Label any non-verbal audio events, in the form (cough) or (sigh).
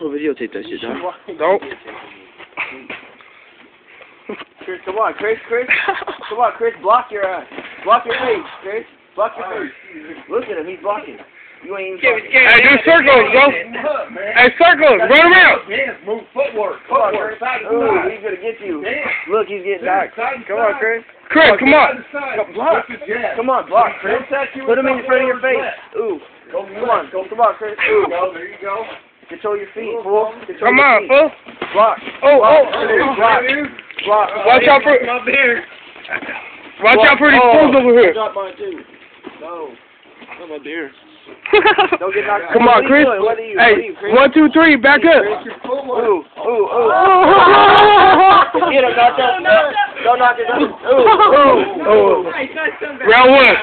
We'll videotape that shit, dog. (laughs) Don't. Chris, come on, Chris, Chris. Come on, Chris, block your eye. Block your face, Chris. Block your face. Look at him, he's blocking. You ain't even blocking. Hey, do circles, bro. Hey, circles. Run around. move footwork. Come on, Chris. Ooh, he's gonna get you. Look, he's getting back. Come on, Chris. Chris, come on. Block. Come on, block, Chris. Put him in front of your face. Ooh. Come on, come on, Chris. Ooh. There you go. Control your feet, fool. Control Come your on, fool. Block. Oh, oh. Block. Block. Watch out for. My beer. Watch out for these Oh. fools over here. Oh. Drop mine too. No. Not my beer. (laughs) Don't get knocked Come on, Chris. you doing? What are you? What are Hey, you, Chris? one, two, three, back up. Ooh, ooh, ooh. (laughs) Get him, knock him. Don't knock him. Ooh, ooh, ooh. Oh. oh, oh. Round one.